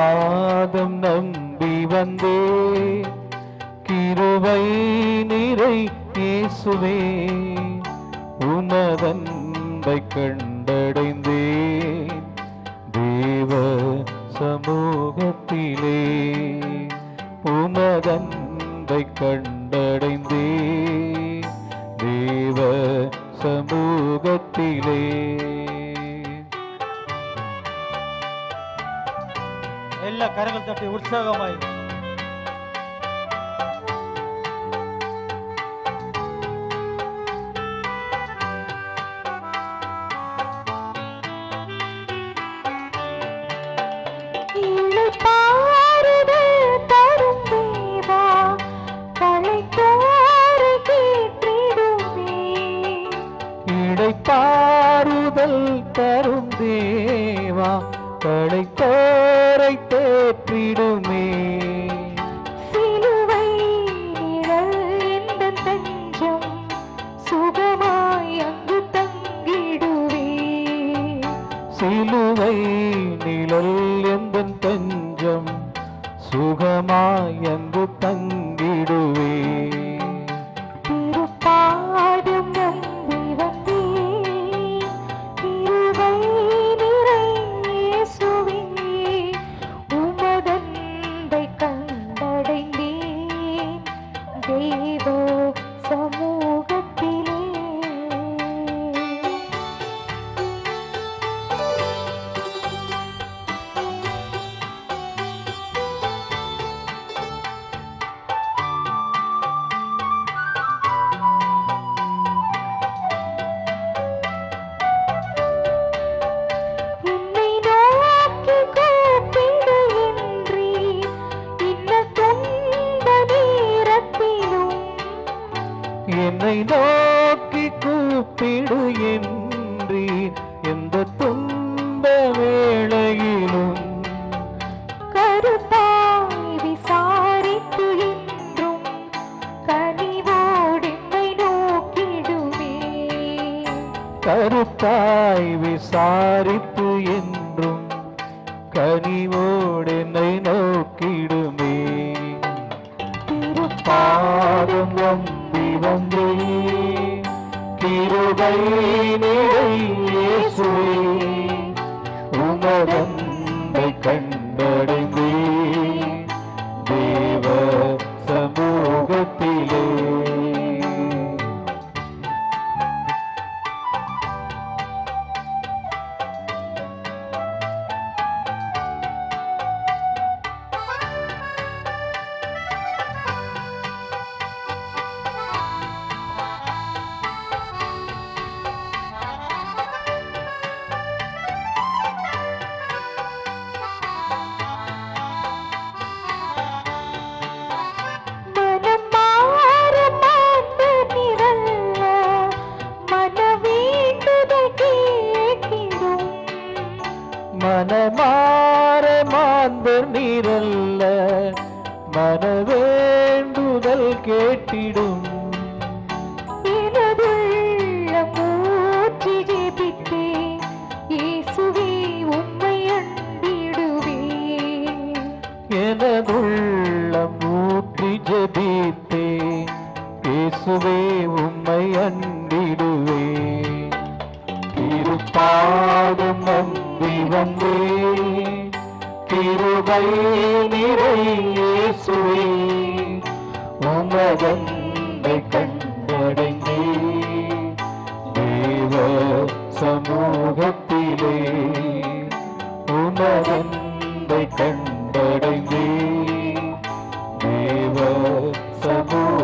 பாதம் நம்பி வந்தே. கிருவை நிறை இயேசுவே உமதன்பை கண்டடைந்தேன் தேவ சமூகத்திலே உமதன்பை கண்டடைந்தே. தேவ சமூகத்திலே. மெல்ல கரங்கள் தட்டி உற்சாகமாய் பாருதல் தரும் தேவா களைத்தோரை தேற்றிடுமே. சிலுவை தஞ்சம், சுகமாய் அங்கு தங்கிடுவே. சிலுவை நிழல் எந்த தஞ்சம் சுகமாய் அங்கு தங்கிடுவே என்னை நோக்கி கூப்பிடு என்றீர். எந்த துன்ப வேளையிலும் கருத்தாய் விசாரித்து என்றும் கனிவோடென்னை நோக்கிடுவே கருத்தாய் விசாரித்து என்றும் கனிவோடு என்னை நோக்கிடுமே. பாதம் நம்பி வந்தே கிருபை மனமாற மாந்தர் நீரல்ல மனவேண்டுதல் கேட்டிடும். எனதுள்ளம் ஊற்றி ஜெபித்தே இயேசுவே உம்மை அண்டிடுவே பாதம் நம்பி வந்தே. திருவை நிறையேசுவே உமதந்தை கண்டடைந்தே. தேவ சமூகத்திலே உமதந்தை கண்டடைந்தே. தேவ சமூக